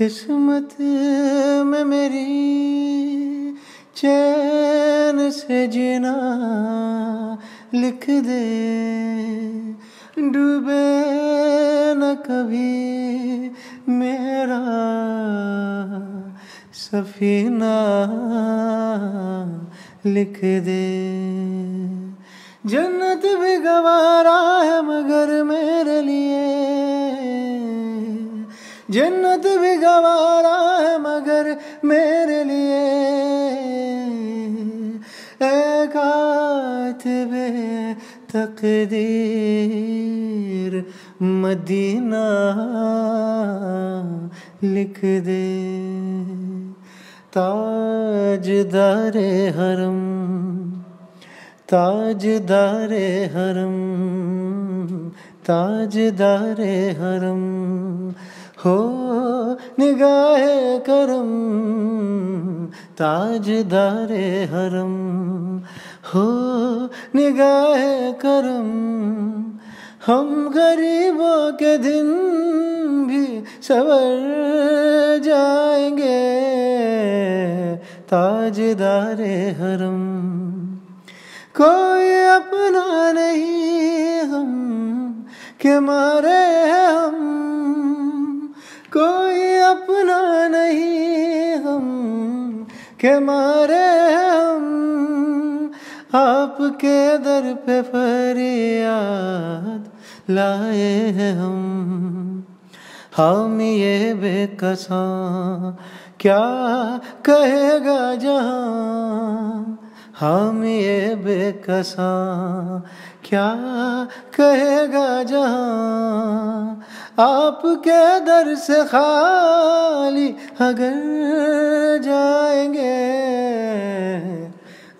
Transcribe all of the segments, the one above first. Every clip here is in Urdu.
قسمت میں میری چین سے جینا لکھ دے، ڈوبے نہ کبھی میرا سفینہ لکھ دے۔ جنت بھی گوارا ہے مگر میرے لیے جنت بھی گوارا ہے مگر میرے لیے۔ اے کاتب تقدیر مدینہ لکھ دے۔ تاج دار حرم تاج دار حرم تاج دار حرم۔ ہو نگاہ کرم تاج دار حرم۔ ہو نگاہ کرم، ہم غریبوں کے دن بھی سور جائیں گے۔ تاج دار حرم، کوئی اپنا نہیں ہم کہ مارے کہ مارے ہم، آپ کے در پہ فریاد لائے ہیں ہم۔ ہم یہ بے کساں کیا کہے گا جہاں؟ ہم یہ بے کساں کیا کہے گا جہاں؟ آپ کے در سے خالی اگر جائیں گے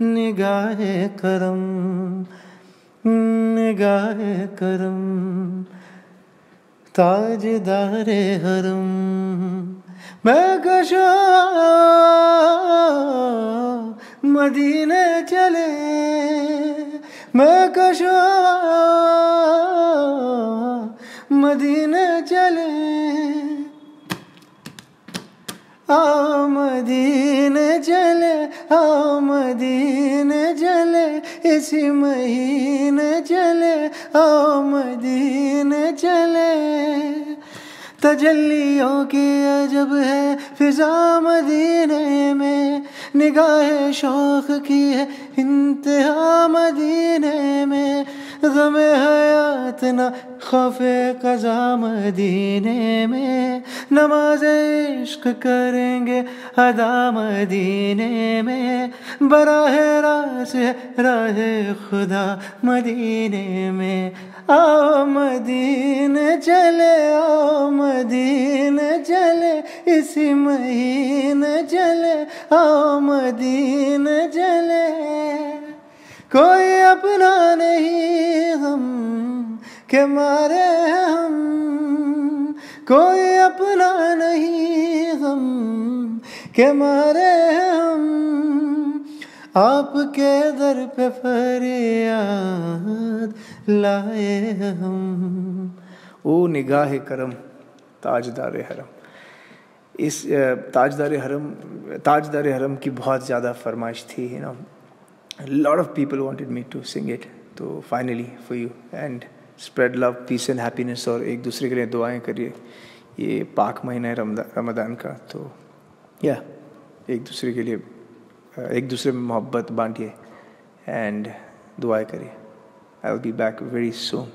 نگاہ کرم نگاہ کرم تاج دار حرم، میں کشا مدینے چلے، میں کشا مدینے چلے۔ آ مدینے چلے، آ مدینے چلے، اسی مہینے چلے، آ مدینے چلے۔ تجلیوں کی عجب ہے فضا مدینے میں، نگاہ شوق کی ہے، انتہا مدینے غم حیات نہ خوف قضا مدینے میں نماز عشق کریں گے ادا مدینے میں۔ براہ راس راہ خدا مدینے میں۔ آؤ مدینے چلے، آؤ مدینے چلے، اسی مہینے چلے، آؤ مدینے چلے۔ کوئی اپنا نہیں کہ مارے ہم، کوئی اپنا نہیں ہم کہ مارے ہم، آپ کے در پہ فریاد لائے ہم۔ او نگاہ کرم، تاجدار حرم۔ اس، تاجدار حرم تاجدار حرم کی بہت زیادہ فرمائش تھی نا lot of people wanted me to sing it تو finally for you and spread love peace and happiness اور ایک دوسرے کے لیے دعائیں کریے۔ یہ پاک مہینہ ہے رمضان کا، تو یا ایک دوسرے کے لیے، ایک دوسرے میں محبت بانٹیے اینڈ دعائیں کریے۔ I will be back very soon